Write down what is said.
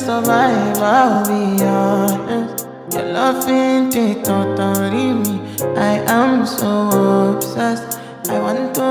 survive, I'll be honest. Your love ain't it, totally me. I am so obsessed. I want to.